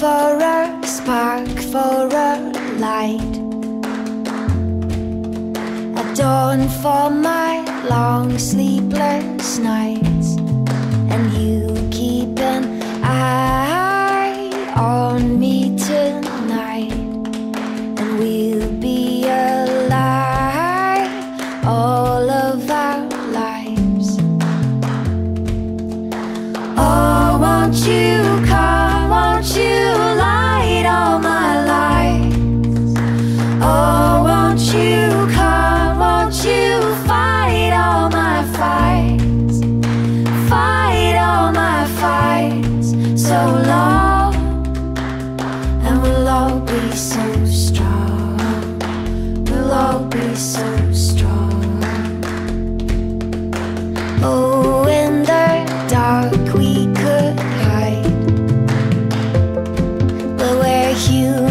for a spark, for a light. A dawn for my long sleepless nights. And you keep an eye on me tonight. And we'll be alive all of our lives. Oh, won't you be so strong. We'll all be so strong. Oh, in the dark we could hide, but we're human.